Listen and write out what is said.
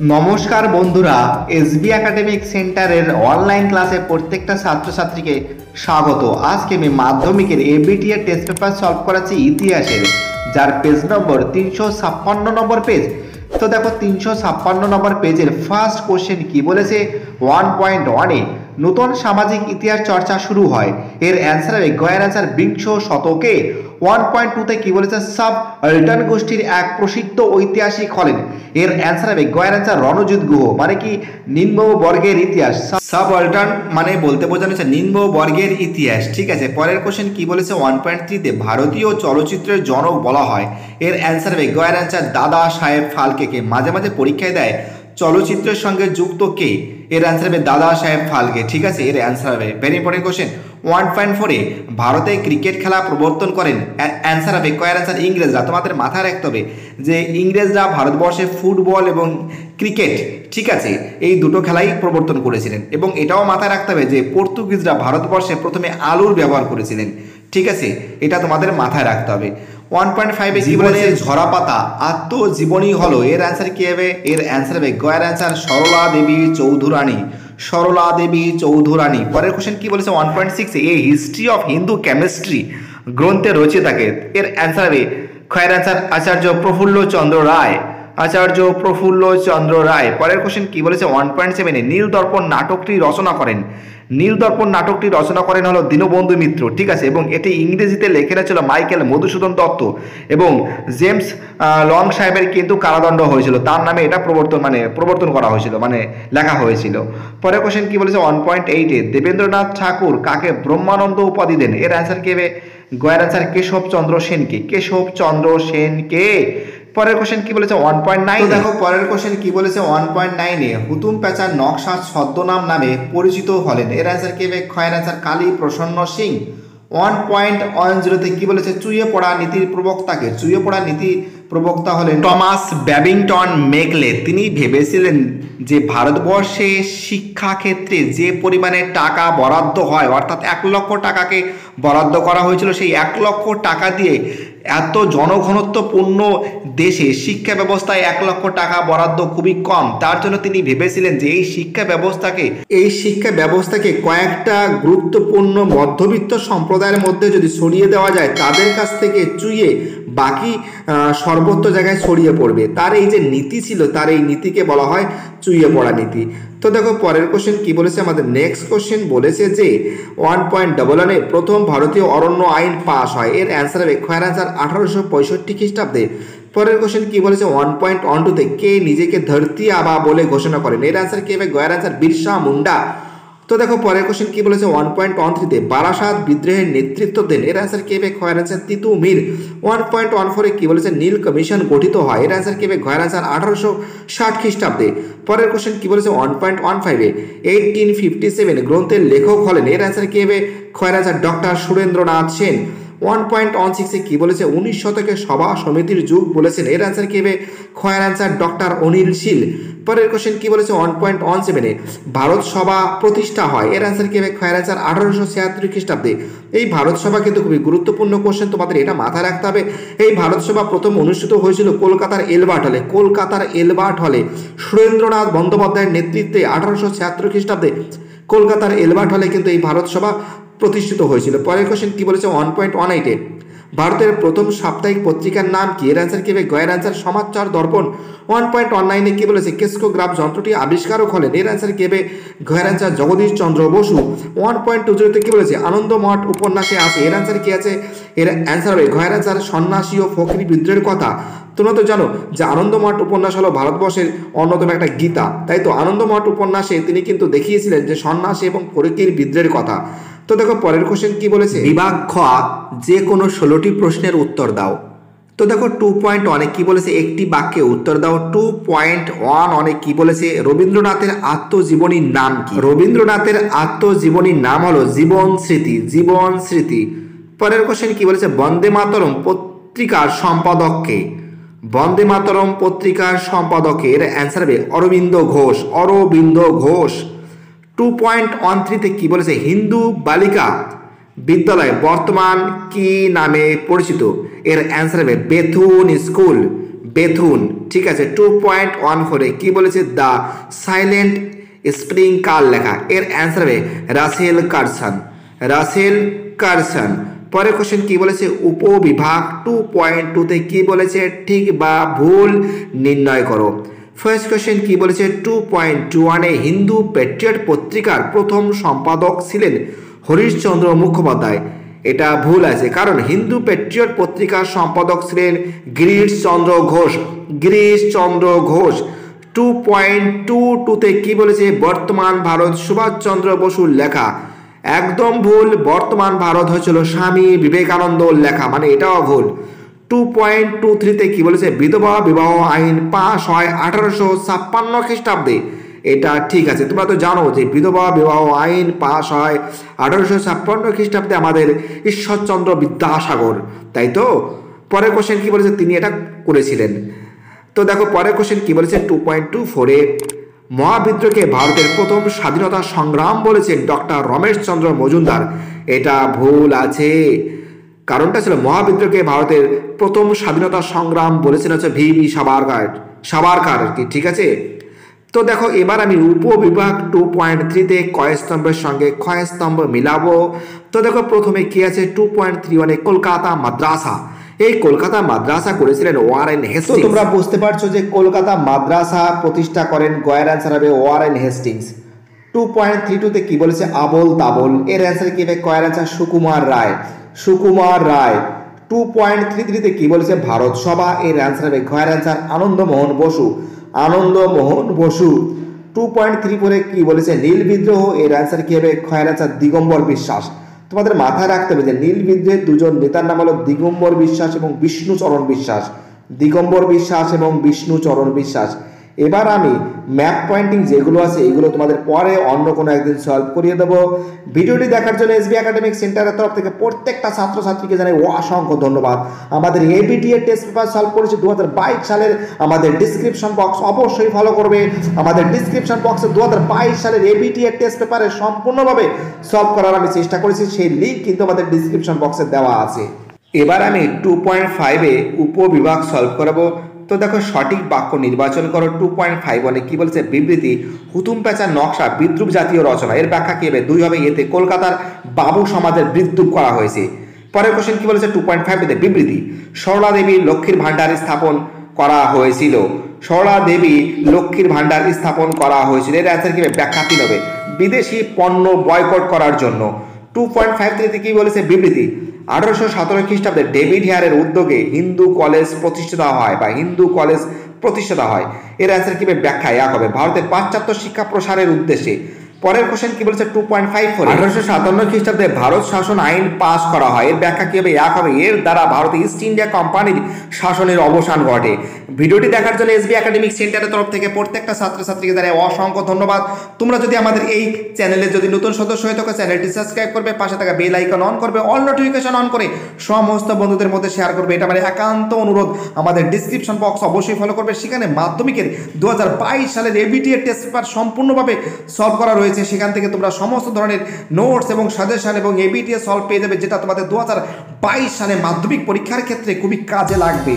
নমস্কার বন্ধুরা, SB academic সেন্টারের অনলাইন ক্লাসে প্রত্যেকটা ছাত্রছাত্রীকে স্বাগত। আজকে আমি মাধ্যমিকের এবিটি এর টেস্ট পেপার সলভ করাচ্ছি ইতিহাসের, যার পেজ নম্বর তিনশো ছাপ্পান্ন নম্বর পেজ তো দেখো, তিনশো ছাপ্পান্ন নম্বর পেজের ফার্স্ট কোশ্চেন কি বলেছে? ওয়ান পয়েন্ট ওয়ানে নতুন সামাজিক ইতিহাস চর্চা শুরু হয়। এর অ্যান্সার হবে, গয়ের অ্যান্সার বিংশ শতকে। ওয়ান পয়েন্ট টুতে কি বলেছে? সাব রিটার্ন গোষ্ঠীর এক প্রসিদ্ধ ঐতিহাসিক হলেন। এর অ্যান্সার হবে গয়ের অ্যান্সার রণজিৎ গুহ মানে কি নিম্ন বর্গের ইতিহাস। সাব অল্টার্ন মানে বলতে বোঝানো হচ্ছে নিম্ন বর্গের ইতিহাস, ঠিক আছে? পরের কোশ্চেন কি বলেছে? ওয়ান পয়েন্ট থ্রিতে ভারতীয় চলচ্চিত্রের জনক বলা হয়। এর অ্যান্সার হবে গয়ের অ্যান্সার দাদা সাহেব ফালকেকে। মাঝে মাঝে পরীক্ষায় দেয়, চলচ্চিত্রের সঙ্গে যুক্ত কে? এর অ্যান্সার হবে দাদা সাহেব ফালকে ঠিক আছে? এর অ্যান্সার হবে। Very important question one point ফোরে ভারতে ক্রিকেট খেলা প্রবর্তন করেন। অ্যান্সার হবে, কয়ের অ্যান্সার ইংরেজরা। তোমাদের মাথায় রাখতে হবে যে ইংরেজরা ভারতবর্ষে ফুটবল এবং ক্রিকেট ঠিক আছে? এই দুটো খেলাই প্রবর্তন করেছিলেন। এবং এটাও মাথায় রাখতে হবে যে পর্তুগিজরা ভারতবর্ষে প্রথমে আলুর ব্যবহার করেছিলেন। ঠিক আছে? এটা তোমাদের মাথায় রাখতে হবে। ওয়ান পয়েন্ট ফাইভে কি বলেছে? ঝরা পাতা আত্মজীবনী হলো। এর অ্যান্সার কি হবে? এর অ্যান্সার হবে গয়ের অ্যান্সার সরলা দেবী চৌধুরানী। সরলা দেবী চৌধুরানী। পরের কোশ্চেন কি বলেছে? One point six a history of Hindu chemistry গ্রন্থে রচিতাকে এর অ্যান্সার হবে খয়ের অ্যান্সার আচার্য প্রফুল্ল চন্দ্র রায়। আচার্য প্রফুল্ল চন্দ্র রায়। পরের কোশ্চেন কি বলেছে? ওয়ান পয়েন্ট সেভেনে নীল দর্পণ নাটকটি রচনা করেন। নীল দর্পণ নাটকটি রচনা করেন হলো দীনবন্ধু মিত্র, ঠিক আছে? এবং এটি ইংরেজিতে লেখেরা ছিল মাইকেল মধুসূদন দত্ত এবং জেমস লং সাহেবের কিন্তু কারাদণ্ড হয়েছিল। তার নামে এটা প্রবর্তন মানে প্রবর্তন করা হয়েছিল মানে লেখা হয়েছিল। পরের কোশ্চেন কি বলেছে? ওয়ান পয়েন্ট এইটে দেবেন্দ্রনাথ ঠাকুর কাকে ব্রহ্মানন্দ উপাধি দেন? এর অ্যান্সার কে হবে গয়ের অ্যান্সার কেশব চন্দ্র সেনকে। কেশব চন্দ্র সেনকে পরের কোশ্চেন কি বলেছে? ওয়ান পয়েন্ট নাইন দেখো পরের কোশ্চেন কি বলেছে? ওয়ান পয়েন্ট নাইনে হুতুম প্যাচার নকশা ছদ্মনাম নামে পরিচিত হলেন। এর অ্যান্সার কে খয়ের answer Kali Prasanna Singh. One point one জিরোতে কি বলেছে? চুইয়ে পড়া নীতির প্রবক্তাকে। চুইয়ে পড়া নীতি প্রবক্তা হলেন টমাস ব্যাবিংটন মেকলে। তিনি ভেবেছিলেন যে ভারতবর্ষে শিক্ষাক্ষেত্রে যে পরিমাণে টাকা বরাদ্দ হয়, অর্থাৎ এক লক্ষ টাকাকে বরাদ্দ করা হয়েছিল, সেই এক লক্ষ টাকা দিয়ে এত জনঘনত্বপূর্ণ দেশে শিক্ষা ব্যবস্থায় এক লক্ষ টাকা বরাদ্দ খুবই কম। তার জন্য তিনি ভেবেছিলেন যে এই শিক্ষা ব্যবস্থাকে, এই শিক্ষা ব্যবস্থাকে কয়েকটা গুরুত্বপূর্ণ মধ্যবিত্ত সম্প্রদায়ের মধ্যে যদি ছড়িয়ে দেওয়া যায়, তাদের কাছ থেকে চুইয়ে বাকি সর্বত্র জায়গায় ছড়িয়ে পড়বে। তার এই যে নীতি ছিল, তার এই নীতিকে বলা হয় চুইয়ে পড়া নীতি। তো দেখো, পরের কোশ্চেন কি বলেছে? আমাদের নেক্সট কোশ্চেন বলেছে যে ওয়ান পয়েন্ট ডবল ওয়ানে প্রথম ভারতীয় অরণ্য আইন পাস হয়। এর অ্যান্সার হবে খয়ের অ্যান্সার আঠারোশো পঁয়ষট্টি খ্রিস্টাব্দে। পরের কোশ্চেন কি বলেছে? ওয়ান পয়েন্ট ওয়ান টুতে কে নিজেকে ধরতি আবা বলে ঘোষণা করেন? এর অ্যান্সার কি হবে? গয়ের অ্যান্সার বিরসা মুন্ডা। তো দেখো, পরের কোশ্চেন কি বলেছে? ওয়ান পয়েন্ট ওয়ান থ্রিতে বারাসাত বিদ্রোহের নেতৃত্ব দেন। এর অ্যান্সার কে পেয়ে answer Titu Mir. One point one ফোরে কি বলেছে? নীল কমিশন গঠিত হয়। এর অ্যান্সার কে পেয়ে অ্যান্সার আঠারোশো ষাট খ্রিস্টাব্দে। পরের কোশ্চেন কি বলেছে? ওয়ান পয়েন্ট ওয়ান ফাইভে এইটিন ফিফটি সেভেন গ্রন্থের লেখক হলেন। এর অ্যান্সার কে পেয়ে খয়ের answer doctor Surendranath Sen. One point one সিক্সে কী বলেছে? উনিশ শতকে সভা সমিতির যুগ বলেছেন। এর অ্যান্সার কী হবে? খয়ের অ্যান্সার ডক্টর অনিল শীল। পরের কোশ্চেন কি বলেছে? ওয়ান পয়েন্ট ওয়ান সেভেনে ভারত সভা প্রতিষ্ঠা হয়। এর অ্যান্সার কি হবে? খয়ের অ্যান্সার আঠারোশো ছিয়াত্তর খ্রিস্টাব্দে। এই ভারত সভা কিন্তু খুবই গুরুত্বপূর্ণ কোশ্চেন তোমাদের এটা মাথায় রাখতে হবে। এই ভারত সভা প্রথম অনুষ্ঠিত হয়েছিল কলকাতার এলবার্ট হলে। কলকাতার এলবার্ট হলে সুরেন্দ্রনাথ বন্দ্যোপাধ্যায়ের নেতৃত্বে আঠারোশো ছিয়াত্তর খ্রিস্টাব্দে কলকাতার এলবার্ট হলে কিন্তু এই ভারত সভা প্রতিষ্ঠিত হয়েছিল। পরের কোশ্চেন কি বলেছে? ওয়ান পয়েন্ট ওয়ান এইটে ভারতের প্রথম সাপ্তাহিক পত্রিকার নাম কি? এর অ্যান্সার কি হবে? গয়ের অ্যান্সার সমাচার দর্পণ। ওয়ান পয়েন্ট ওয়ান নাইনে কি বলেছে? কেস্কোগ্রাফ যন্ত্রটি আবিষ্কারক হলেন এর অ্যান্সার কি হবে? গয়ের answer Jagadish Chandra Bose. One point two জিরোতে কি বলেছে? আনন্দ মঠ উপন্যাসে আছে। এর অ্যান্সার কি আছে? এর অ্যান্সার হবে গয়ের অ্যান্সার সন্ন্যাসী ও ফকরি বিদ্রোহের কথা। তোমরা তো জানো যে আনন্দমঠ উপন্যাস হলো ভারতবর্ষের অন্যতম একটা গীতা। তাই তো আনন্দমঠ উপন্যাসে তিনি কিন্তু দেখিয়েছিলেন যে সন্ন্যাসী এবং ফরিকির বিদ্রোহের কথা। তো দেখো পরের কোশ্চেন কি বলেছে? বিভাগ খ যে কোনো ষোলোটি প্রশ্নের উত্তর দাও। তো দেখো টু পয়েন্ট অনেক কি বলেছে? একটি বাক্যে উত্তর দাও। টু পয়েন্ট ওয়ান অনেক কি বলেছে? রবীন্দ্রনাথের আত্মজীবনীর নাম কি? রবীন্দ্রনাথের আত্মজীবনীর নাম হলো জীবন স্মৃতি জীবন স্মৃতি। পরের কোশ্চেন কি বলেছে? বন্দে মাতরম পত্রিকার সম্পাদককে বন্দে মাতরম পত্রিকার সম্পাদকের অ্যান্সার হবে Aurobindo Ghosh Aurobindo Ghosh. Two point one থ্রিতে কী বলেছে? হিন্দু বালিকা বিদ্যালয় বর্তমান কি নামে পরিচিত? এর অ্যান্সার হবে বেথুন স্কুল। বেথুন, ঠিক আছে? টু পয়েন্ট ওয়ান ফোরে কী বলেছে? দ্য সাইলেন্ট স্প্রিং কার লেখা? এর অ্যান্সার হবে রাসেল কারসন। Russell Carson. পরের কোশ্চেন কি বলেছে? উপবিভাগ টু পয়েন্ট টুতে কি বলেছে? ঠিক বা ভুল নির্ণয় করো। ফার্স্ট কোশ্চেন কি বলেছে? টু পয়েন্ট টু ওয়ানে হিন্দু পেট্রিয়ট পত্রিকার প্রথম সম্পাদক ছিলেন হরিশচন্দ্র মুখোপাধ্যায়। এটা ভুল আছে, কারণ হিন্দু পেট্রিয়ট পত্রিকার সম্পাদক ছিলেন Girishchandra Ghosh. Girishchandra Ghosh two point two টুতে কী বলেছে? বর্তমান ভারত সুভাষচন্দ্র বসুর লেখা। একদম ভুল, বর্তমান ভারত হয়েছিল স্বামী বিবেকানন্দ লেখা মানে এটাও ভুল। টু পয়েন্ট টু থ্রিতে কী বলেছে? বিধবা বিবাহ আইন পাশ হয় আঠারোশো ছাপ্পান্ন খ্রিস্টাব্দে। এটা ঠিক আছে। তোমরা তো জানো যে বিধবা বিবাহ আইন পাশ হয় আঠারোশো ছাপ্পান্ন খ্রিস্টাব্দে আমাদের ঈশ্বরচন্দ্র বিদ্যাসাগর। তাই তো? পরের কোশ্চেন কী বলেছে? তিনি এটা করেছিলেন। তো দেখো, পরের কোশ্চেন কী বলেছে? টু পয়েন্ট টু ফোরে মহাবিদ্রোহকে ভারতের প্রথম স্বাধীনতা সংগ্রাম বলেছেন ডক্টর রমেশচন্দ্র মজুমদার। এটা ভুল আছে। কারণটা ছিল মহাবিদ্রোহকে ভারতের প্রথম স্বাধীনতা সংগ্রাম বলেছেন হচ্ছে ভি ভি সাবারকার সাবারকার আর কি, ঠিক আছে? তো দেখো, এবার আমি উপবিভাগ টু পয়েন্ট থ্রিতে কয় স্তম্ভের সঙ্গে ক্ষয় স্তম্ভ মিলাবো? তো দেখো, প্রথমে কি আছে? টু পয়েন্ট থ্রি ওয়ানে কলকাতা মাদ্রাসা। এই কলকাতা মাদ্রাসা করেছিলেন ওয়ারেন হেস্টিংস। তোমরা বুঝতে পারছ যে কলকাতা মাদ্রাসা প্রতিষ্ঠা করেন গয়ের অ্যান্সার হবে Warren Hastings. Two point three টুতে কি বলেছে? আবল তাবল। এর অ্যান্সার কি হবে? কয়ের answer Sukumar Ray. Sukumar Ray. Two point three থ্রিতে কি বলেছে ভারত সভা? এর অ্যান্সার হবে গয়ের answer Anandamohan Basu. Anandamohan Basu. Two point three ফোরে কি বলেছে? নীল বিদ্রোহ, এর অ্যান্সার কি হবে? ক্ষয়ের অ্যান্সার দিগম্বর বিশ্বাস। তোমাদের মাথায় রাখতে হবে যে নীল বিদ্রোহের দুজন নেতার নাম হলো দিগম্বর বিশ্বাস এবং বিষ্ণুচরণ বিশ্বাস। দিগম্বর বিশ্বাস এবং বিষ্ণুচরণ বিশ্বাস। এবার আমি ম্যাপ পয়েন্টিং যেগুলো আছে, এগুলো তোমাদের পরে অন্য কোনো একদিন সলভ করিয়ে দেবো। ভিডিওটি দেখার জন্য এসবি একাডেমিক সেন্টারের তরফ থেকে প্রত্যেকটা ছাত্রছাত্রীকে জানাই অসংখ্য ধন্যবাদ। আমাদের এবিটি এর টেস্ট পেপার সলভ করেছি দু সালের আমাদের ডিসক্রিপশন বক্স অবশ্যই ফলো করবে। আমাদের ডিসক্রিপশন বক্সে দু হাজার বাইশ সালের এবিটি এর টেস্ট পেপারে সম্পূর্ণভাবে সলভ করার আমি চেষ্টা করেছি, সেই লিঙ্ক কিন্তু আমাদের ডিসক্রিপশন বক্সে দেওয়া আছে। এবার আমি টু পয়েন্ট ফাইভে উপবিভাগ সলভ করাবো। তো দেখো সঠিক বাক্য নির্বাচন করো টু পয়েন্ট ফাইভ ওয়ানে কি বলছে? বিবৃতি, হুতুম পেঁচার নকশা বিদ্রুপ জাতীয় রচনা। এর ব্যাখ্যা কি হবে? দুই হবে এতে কলকাতার বাবু সমাজের বিদ্রুপ করা হয়েছে। পরের কোশ্চেন কি বলেছে? টু পয়েন্ট ফাইভ এতে, বিবৃতি, সরলা দেবী লক্ষ্মীর ভাণ্ডার স্থাপন করা হয়েছিল। সরলা দেবী লক্ষ্মীর ভাণ্ডার স্থাপন করা হয়েছিল। এর অ্যান্সার কি হবে? ব্যাখ্যা তিন হবে। বিদেশি পণ্য বয়কট করার জন্য। টু পয়েন্ট ফাইভ থ্রিতে কি বলেছে? বিবৃতি আঠারোশো সতেরো খ্রিস্টাব্দে ডেভিড হেয়ারের উদ্যোগে হিন্দু কলেজ প্রতিষ্ঠিত হয় বা হিন্দু কলেজ প্রতিষ্ঠিত হয়। এর অ্যান্সার কীভাবে ব্যাখ্যা এক হবে। ভারতের পাশ্চাত্য শিক্ষা প্রসারের উদ্দেশ্যে পরের কোশ্চেন কি বলছে? টু পয়েন্ট ফাইভ ফোর আঠারোশো সাতান্ন খ্রিস্টাব্দে ভারত শাসন আইন পাস করা হয়। এর ব্যাখ্যা কি হবে? এক হবে, এর দ্বারা ভারতে ইস্ট ইন্ডিয়া কোম্পানির শাসনের অবসান ঘটে। ভিডিওটি দেখার জন্য এসবি একাডেমিক সেন্টারের তরফ থেকে প্রত্যেকটা ছাত্রছাত্রীকে দ্বারা অসংখ্য ধন্যবাদ। তোমরা যদি আমাদের এই চ্যানেলে যদি নতুন সদস্য হয়ে থাকো, চ্যানেলটি সাবস্ক্রাইব করবে, পাশে থাকা বেল আইকন অন করবে অল নোটিফিকেশন অন করে সমস্ত বন্ধুদের মধ্যে শেয়ার করবে। এটা আমার একান্ত অনুরোধ। আমাদের ডিসক্রিপশন বক্স অবশ্যই ফলো করবে। সেখানে মাধ্যমিকের দু হাজার বাইশ সালের এবিটি এর টেস্ট পেপার সম্পূর্ণভাবে সলভ করা রয়েছে। সেখান থেকে তোমরা সমস্ত ধরনের নোটস এবং সাজেশন এবং এবিটি সলভ পেয়ে যাবে, যেটা তোমাদের দু সালে মাধ্যমিক পরীক্ষার ক্ষেত্রে খুবই কাজে লাগবে।